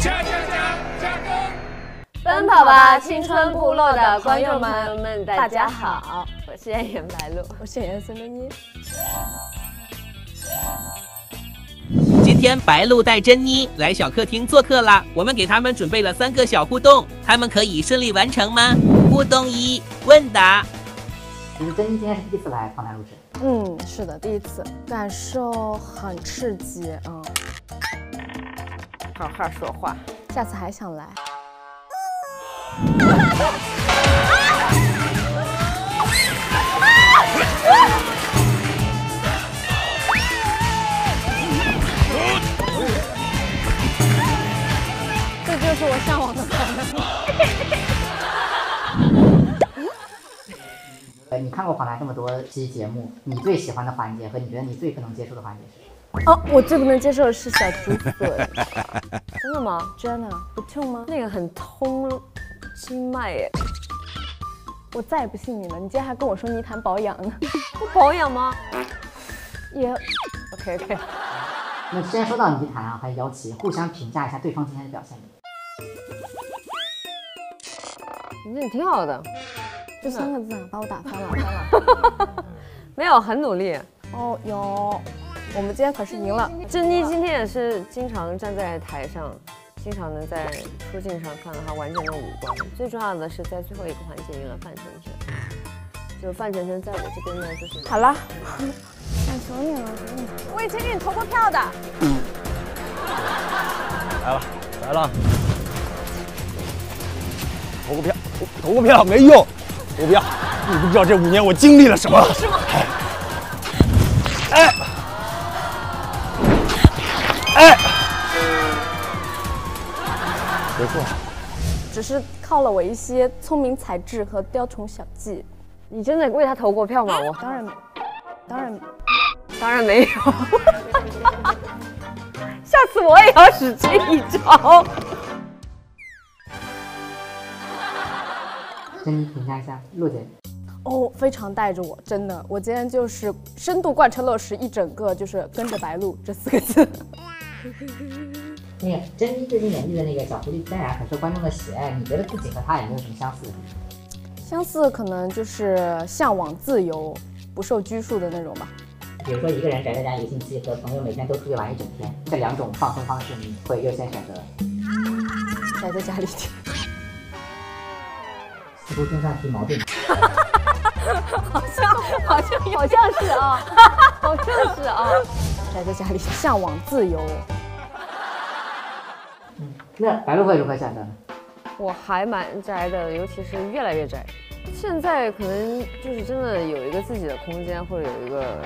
加加加加更！奔跑吧青春部落的观众朋友们，大家好，我是演员白鹿，我是演员孙珍妮。今天白鹿带珍妮来小客厅做客啦，我们给他们准备了三个小互动，他们可以顺利完成吗？互动一，问答。其实珍妮今天是第一次来访谈录制，嗯，是的，第一次，感受很刺激，嗯，好好说话，下次还想来。这就是我向往的访谈。呃，你看过访谈这么多期节目，你最喜欢的环节和你觉得你最不能接受的环节是？哦，我最不能接受的是小竹笋，真的吗？真的不痛吗？那个很通经脉耶，我再也不信你了。你今天还跟我说你谈保养呢，不保养吗？也 OK OK。那既然说到泥潭啊，还有姚琦，互相评价一下对方今天的表现。你这挺好的，就三个字啊，把我打翻了，翻了。没有，很努力。哦，有。我们今天可是赢了。珍妮今天也是经常站在台上，经常能在出镜上看到她完整的五官。最重要的是在最后一个环节赢了范丞丞，就范丞丞在我这边呢就是好了，我求你了，求你我以前给你投过票的。嗯，来了来了，投个票，投个票没用，投票，你不知道这五年我经历了什么。是吗？哎。哎，别错，只是靠了我一些聪明才智和雕虫小技。你真的为他投过票吗？我当然，当然，当然没有。下次我也要使这一招。跟你评价一下陆姐。哦，非常带着我，真的，我今天就是深度贯彻落实一整个，就是跟着白鹿这四个字。那个珍妮最近演绎的那个小狐狸，自然很受观众的喜爱。你觉得自己和她有没有什么相似的地方？相似可能就是向往自由、不受拘束的那种吧。比如说一个人宅在家一个星期，和朋友每天都出去玩一整天，这两种放松方式，你会优先选择宅在家里？似乎正在提矛盾。好像好像好像是啊，好像是啊。宅在家里，向往自由。嗯，那白鹿会如何选择呢？我还蛮宅的，尤其是越来越宅。现在可能就是真的有一个自己的空间，或者有一个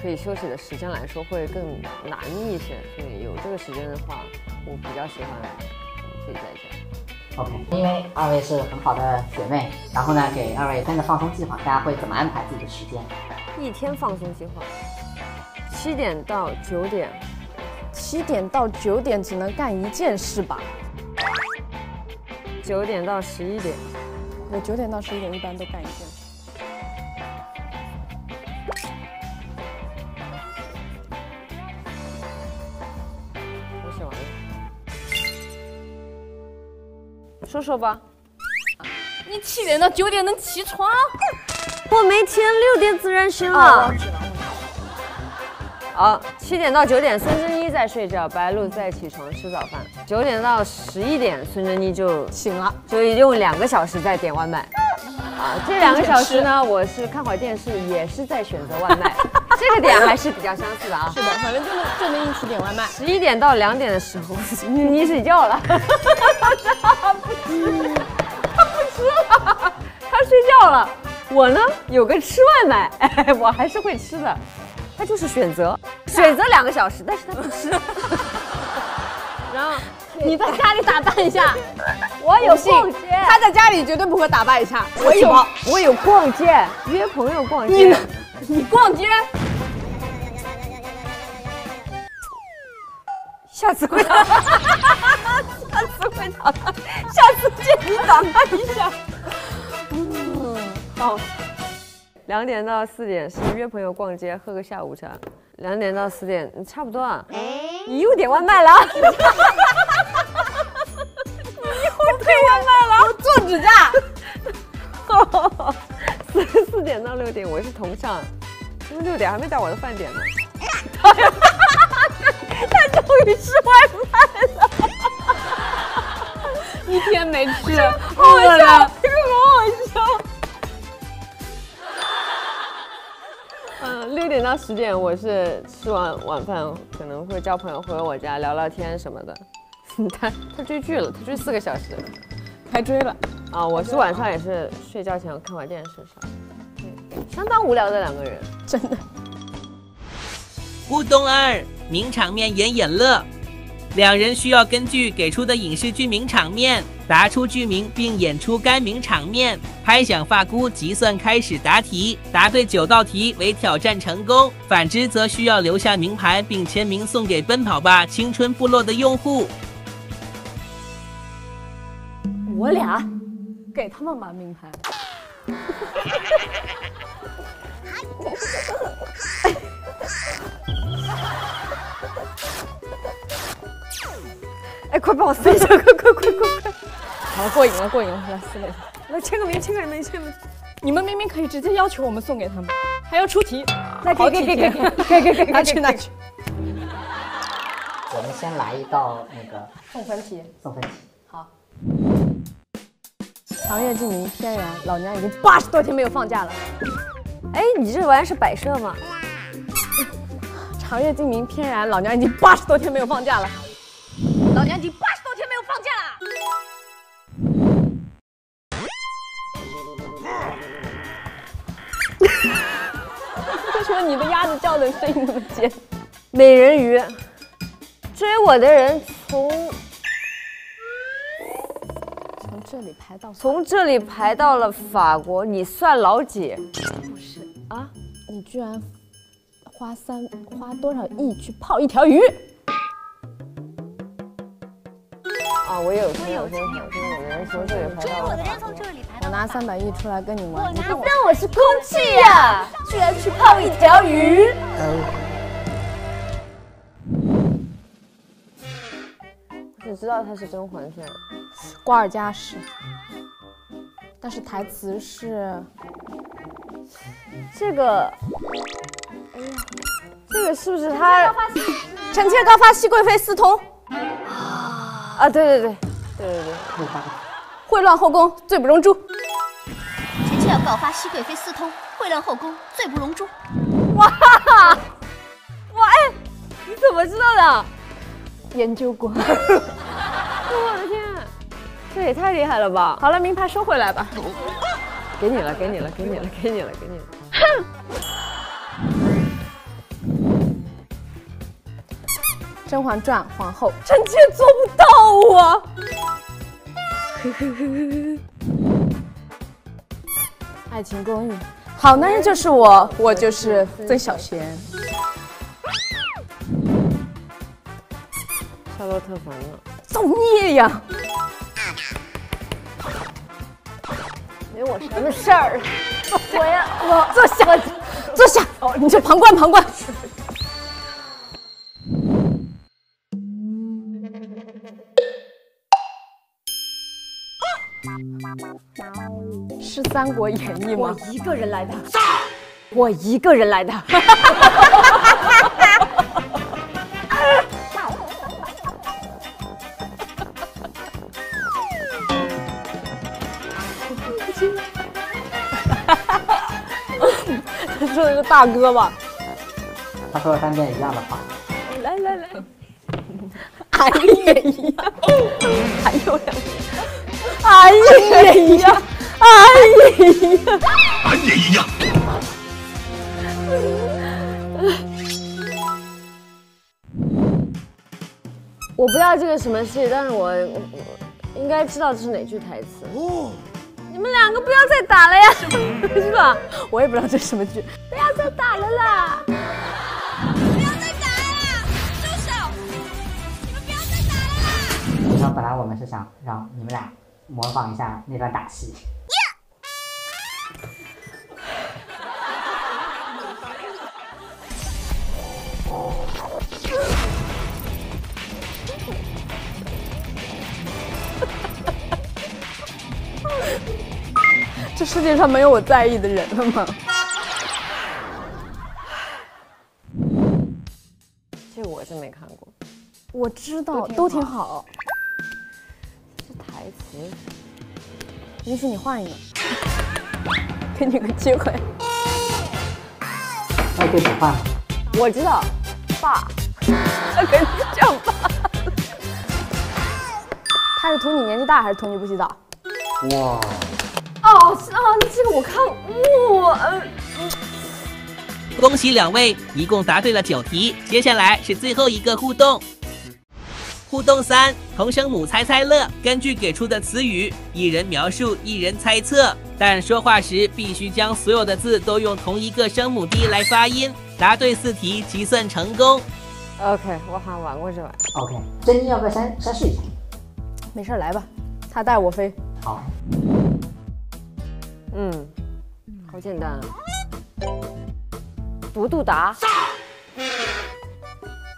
可以休息的时间来说，会更难一些。所以有这个时间的话，我比较喜欢自己在家。OK，因为二位是很好的姐妹，然后呢，给二位三个放松计划，大家会怎么安排自己的时间？一天放松计划。七点到九点，七点到九点只能干一件事吧。九点到十一点，我九点到十一点一般都干一件事。我写完了，说说吧。你七点到九点能起床？我每天六点自然醒了。好，七点到九点，孙珍妮在睡觉，白鹿在起床吃早饭。九点到十一点，孙珍妮就醒了，就用两个小时在点外卖。啊，这两个小时呢，我是看会儿电视，也是在选择外卖。这个点还是比较相似的啊。是的，反正就能就能一起点外卖。十一点到两点的时候，你睡觉了。他不吃，他不吃了，他睡觉了。我呢，有个吃外卖，哎，我还是会吃的。他就是选择，选择两个小时，但是他 不吃。然后你在家里打扮一下，我有逛街。他在家里绝对不会打扮一下。我有，我有逛街，约朋友逛街。你你逛街？下次会打扮，下次会打扮，下次见你打扮一下。嗯，好。两点到四点是约朋友逛街，喝个下午茶。两点到四点差不多啊。你又点外卖了？你又点外卖了？做指甲，四四点到六点我是同上，他们六点还没到我的饭点呢。他终于吃外卖了，一天没吃，饿了，，嗯，六点到十点我是吃完晚饭，可能会叫朋友回我家聊聊天什么的。他他追剧了，他追四个小时。开追了。啊，我是晚上也是睡觉前看会儿电视啥的，对，相当无聊的两个人。真的，互动二，名场面演演乐。两人需要根据给出的影视剧名场面，答出剧名并演出该名场面。拍响发箍，计算开始答题，答对九道题为挑战成功，反之则需要留下名牌并签名送给《奔跑吧青春部落》的用户。我俩给他们把名牌。哎，快帮我撕一下，快快快快快！好，过瘾了，过瘾了，来撕了一下。来签个名，签个名，签个名。你们明明可以直接要求我们送给他们，还要出题，来，好给给给给给给给，拿去拿去。我们先来一道那个送分题，送分题。好。长月烬明天然，老娘已经八十多天没有放假了。哎，你这玩意是摆设吗？长月烬明天然，老娘已经八十多天没有放假了。老娘已经八什么你的叫的声音那么尖？美人鱼，追我的人从从这里排到从这里排到了法国，你算老几？不是啊？你居然花三花多少亿去泡一条鱼？啊，我有听有听有听，我的人从这里排到了法国。我拿三百亿出来跟你玩，你当我是空气呀、居然去泡一条鱼。我只知道它是甄嬛传，瓜尔佳氏，但是台词是这个，哎呀，这个是不是他？臣妾告发熹贵妃私通，啊，对对对对对对，秽乱后宫，罪不容诛。臣妾要告发熹贵妃私通，秽乱后宫，罪不容诛。哇，哇哎，你怎么知道的？研究过。我的天，这也太厉害了吧！好了，名牌收回来吧。给你了，给你了，给你了，给你了，给你了。《甄嬛传》皇后，臣妾做不到啊！爱情公寓，好男人就是我，我就是曾小贤。夏洛特烦恼，造孽呀！没我什么事儿。我呀，我坐下，坐下。哦，你就旁观旁观。是《三国演义》吗？我一个人来的。我一个人来的。他 说的是大哥吧？他说了三遍一样的话。来来来，俺也一样，还有两个，俺也一样，俺也一样。俺也一样。我不知道这个什么戏，但是我我我应该知道这是哪句台词。你们两个不要再打了呀，是吧？我也不知道这是什么剧。不要再打了啦！然后本来我们是想让你们俩模仿一下那段打戏。这世界上没有我在意的人了吗？这我是没看过。我知道都挺好。台词。允许你换一个，给你个机会。那可以不换吗？我知道，爸，他肯定叫爸。他是图你年纪大还是图你不洗澡？哇，哦，是啊，这个我看，哇，呃，恭喜两位，一共答对了九题。接下来是最后一个互动。互动三：同声母猜猜乐，根据给出的词语，一人描述，一人猜测，但说话时必须将所有的字都用同一个声母 d 来发音。答对四题即算成功。OK，我好像玩过这玩意。OK，珍妮要不要先先试一下？没事儿，来吧，他带我飞。好，嗯，好简单啊。独独达，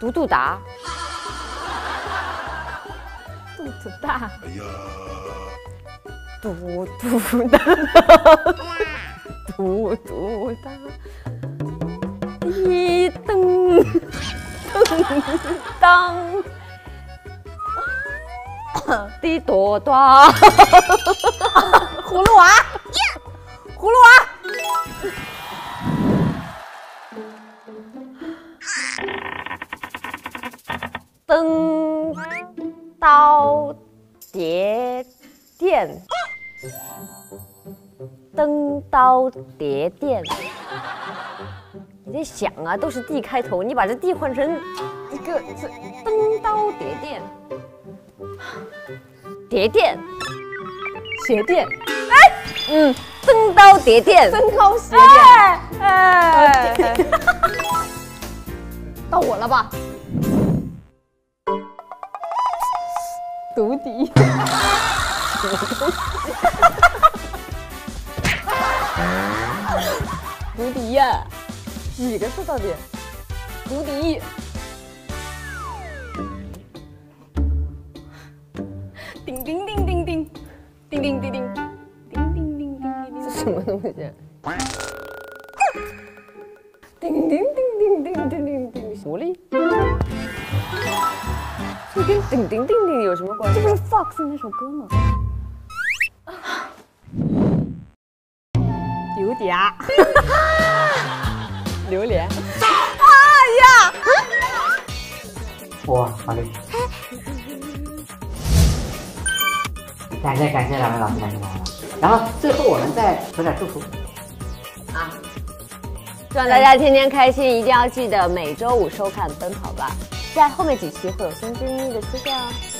独独达，子大。哎呀，嘟嘟哒，嘟嘟哒，一噔噔当，滴多多，葫芦娃，葫芦娃。灯。刀叠电，灯刀叠电。你在想啊，都是 D 开头，你把这 D 换成一个这灯刀叠电，叠电，鞋垫，嗯，灯刀叠电，增高鞋垫。哎，哎！到我了吧？独敌，独敌呀！几个字到底？独敌。叮叮叮叮叮，叮叮叮叮，叮叮叮叮叮什么东西？叮叮叮叮叮叮叮叮。狐狸？这跟顶顶顶顶有什么关系？这不是 Fox 那首歌吗？榴莲。榴莲。哇，好厉害！感谢感谢两位老师，感谢两位老师。然后最后我们再说点祝福。啊希望大家天天开心，一定要记得每周五收看《奔跑吧》，在后面几期会有孙之妮的出现哦。